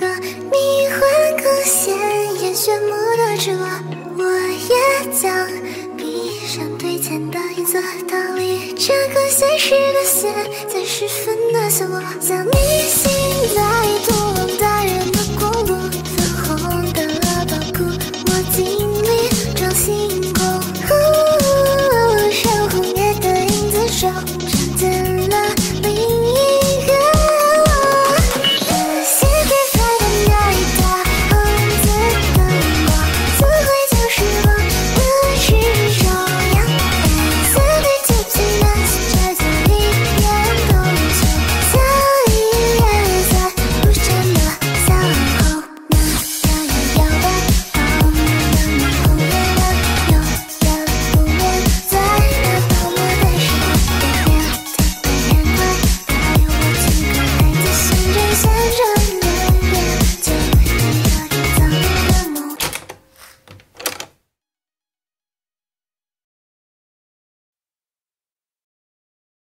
个迷幻个鲜艳炫目的赤裸，我也将闭上对浅的颜色逃离这个现实的线，在十分的散落，将你心。